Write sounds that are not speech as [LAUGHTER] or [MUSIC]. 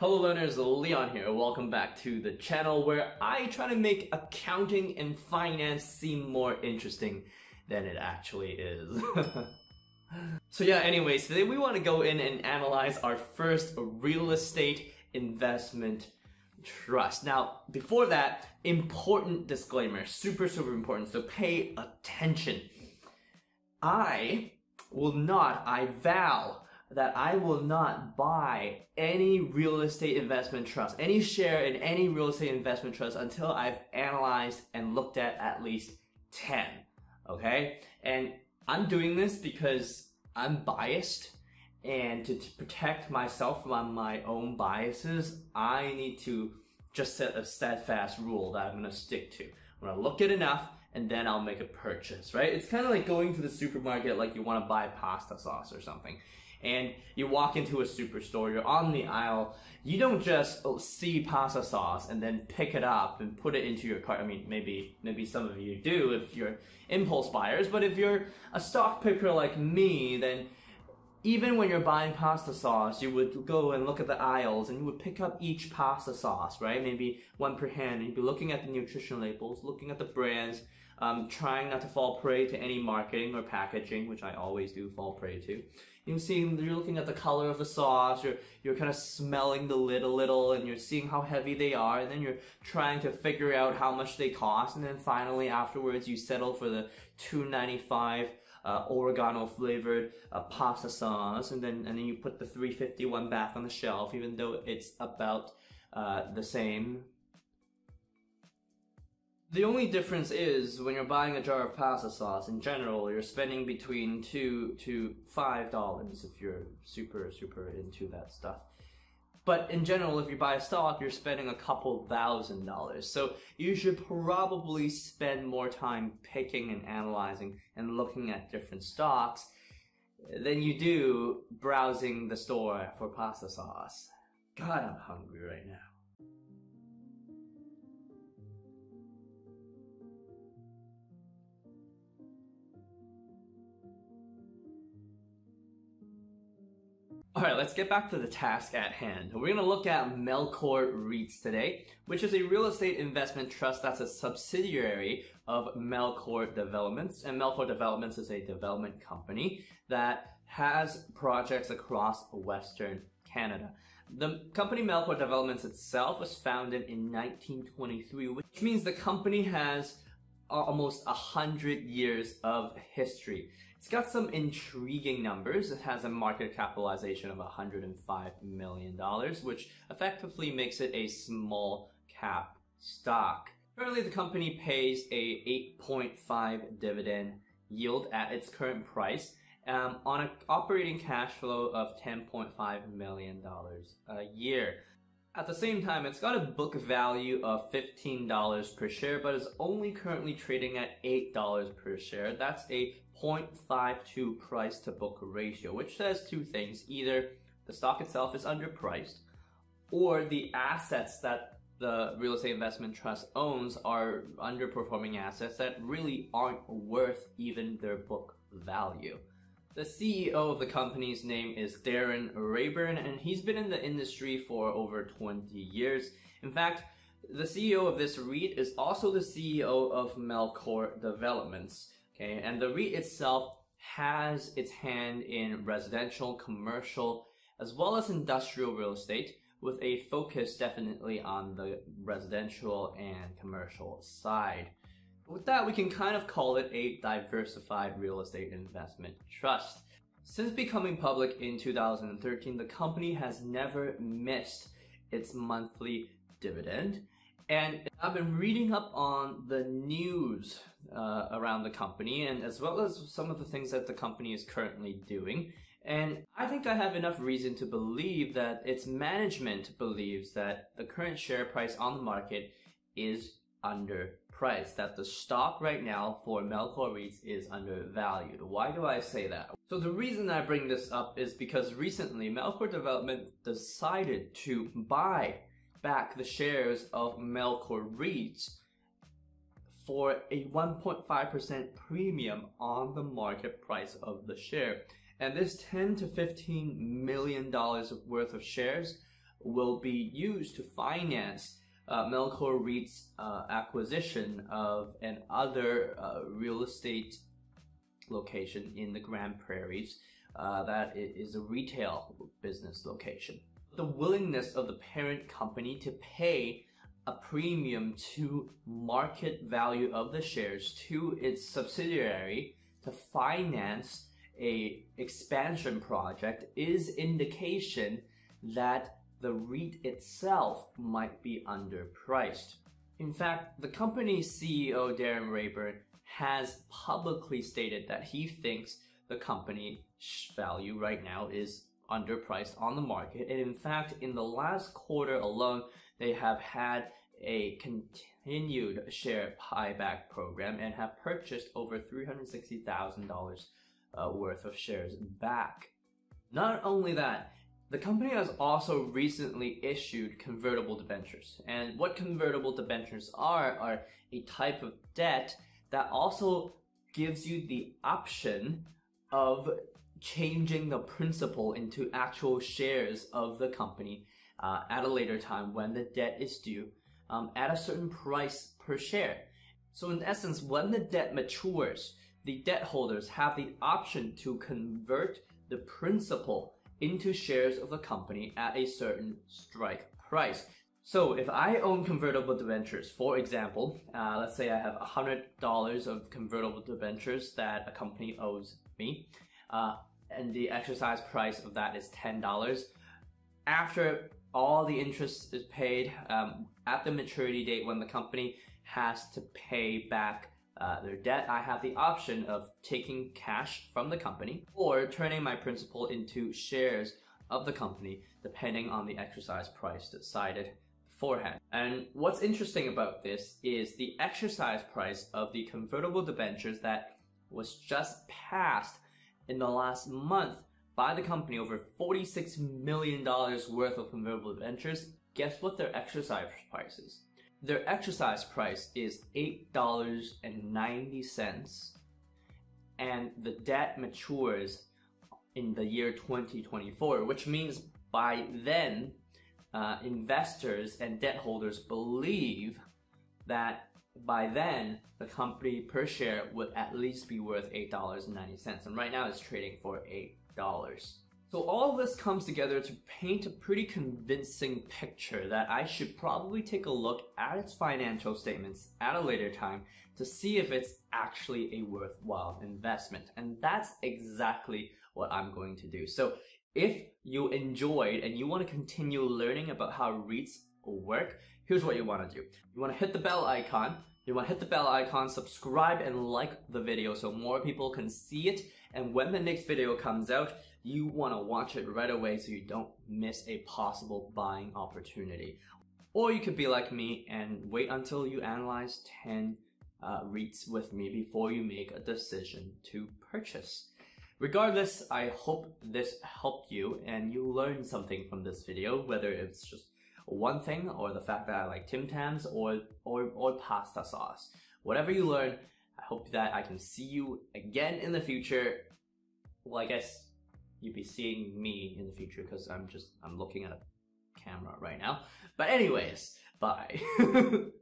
Hello learners, Leon here. Welcome back to the channel where I try to make accounting and finance seem more interesting than it actually is. [LAUGHS] so yeah, anyways, today we want to go in and analyze our first real estate investment trust. Now, before that, important disclaimer, super, super important, so pay attention. I will not, I vow, that I will not buy any real estate investment trust, any share in any real estate investment trust until I've analyzed and looked at at least 10. Okay? And I'm doing this because I'm biased and to, to protect myself from my own biases, I need to just set a steadfast rule that I'm gonna stick to. I'm gonna look at enough and then I'll make a purchase, right? It's kind of like going to the supermarket like you want to buy pasta sauce or something and you walk into a superstore, you're on the aisle, you don't just oh, see pasta sauce and then pick it up and put it into your cart. I mean, maybe maybe some of you do if you're impulse buyers, but if you're a stock picker like me, then even when you're buying pasta sauce, you would go and look at the aisles and you would pick up each pasta sauce, right? Maybe one per hand. And you'd be looking at the nutrition labels, looking at the brands, um, trying not to fall prey to any marketing or packaging, which I always do fall prey to. You're seeing, you're looking at the color of the sauce, you're, you're kind of smelling the lid a little, and you're seeing how heavy they are, and then you're trying to figure out how much they cost, and then finally afterwards you settle for the 295 uh, oregano flavored uh, pasta sauce, and then and then you put the 351 back on the shelf, even though it's about uh, the same the only difference is when you're buying a jar of pasta sauce, in general, you're spending between two to five dollars if you're super, super into that stuff. But in general, if you buy a stock, you're spending a couple thousand dollars. So you should probably spend more time picking and analyzing and looking at different stocks than you do browsing the store for pasta sauce. God, I'm hungry right now. All right, let's get back to the task at hand. We're going to look at Melcor REITs today, which is a real estate investment trust that's a subsidiary of Melcor Developments. And Melcor Developments is a development company that has projects across Western Canada. The company Melcor Developments itself was founded in 1923, which means the company has almost a hundred years of history. It's got some intriguing numbers. It has a market capitalization of $105 million, which effectively makes it a small cap stock. Currently, the company pays a 8.5 dividend yield at its current price um, on an operating cash flow of $10.5 million a year. At the same time, it's got a book value of $15 per share, but is only currently trading at $8 per share. That's a 0.52 price to book ratio, which says two things. Either the stock itself is underpriced, or the assets that the real estate investment trust owns are underperforming assets that really aren't worth even their book value. The CEO of the company's name is Darin Rayburn, and he's been in the industry for over 20 years. In fact, the CEO of this REIT is also the CEO of Melcor Developments. Okay, and the REIT itself has its hand in residential, commercial, as well as industrial real estate, with a focus definitely on the residential and commercial side. With that, we can kind of call it a diversified real estate investment trust. Since becoming public in 2013, the company has never missed its monthly dividend. And I've been reading up on the news uh, around the company and as well as some of the things that the company is currently doing. And I think I have enough reason to believe that its management believes that the current share price on the market is underpriced, that the stock right now for Melcor REITs is undervalued. Why do I say that? So the reason I bring this up is because recently Melcor Development decided to buy back the shares of Melcor REITs for a 1.5% premium on the market price of the share. And this 10 to 15 million dollars worth of shares will be used to finance uh, Melcor REIT's uh, acquisition of an other uh, real estate location in the Grande Prairies uh, that is a retail business location. The willingness of the parent company to pay a premium to market value of the shares to its subsidiary to finance a expansion project is indication that the REIT itself might be underpriced. In fact, the company's CEO Darin Rayburn has publicly stated that he thinks the company's value right now is underpriced on the market. And in fact, in the last quarter alone, they have had a continued share buyback program and have purchased over $360,000 uh, worth of shares back. Not only that, the company has also recently issued convertible debentures. And what convertible debentures are, are a type of debt that also gives you the option of changing the principal into actual shares of the company uh, at a later time when the debt is due um, at a certain price per share. So in essence, when the debt matures, the debt holders have the option to convert the principal into shares of the company at a certain strike price. So if I own convertible debentures, for example, uh, let's say I have $100 of convertible debentures that a company owes me, uh, and the exercise price of that is $10. After all the interest is paid um, at the maturity date when the company has to pay back uh, their debt, I have the option of taking cash from the company or turning my principal into shares of the company, depending on the exercise price decided beforehand. And what's interesting about this is the exercise price of the convertible debentures that was just passed in the last month by the company over $46 million worth of convertible debentures. Guess what their exercise price is? Their exercise price is $8.90 and the debt matures in the year 2024, which means by then, uh, investors and debt holders believe that by then the company per share would at least be worth $8.90. And right now it's trading for $8. So all of this comes together to paint a pretty convincing picture that I should probably take a look at its financial statements at a later time to see if it's actually a worthwhile investment. And that's exactly what I'm going to do. So if you enjoyed and you want to continue learning about how REITs work, here's what you want to do. You want to hit the bell icon. You want to hit the bell icon, subscribe and like the video so more people can see it. And when the next video comes out, you want to watch it right away so you don't miss a possible buying opportunity. Or you could be like me and wait until you analyze 10 uh, REITs with me before you make a decision to purchase. Regardless, I hope this helped you and you learned something from this video, whether it's just one thing or the fact that I like Tim Tams or, or, or pasta sauce. Whatever you learn, I hope that I can see you again in the future. Well, I guess you'd be seeing me in the future because I'm just, I'm looking at a camera right now. But anyways, bye. [LAUGHS]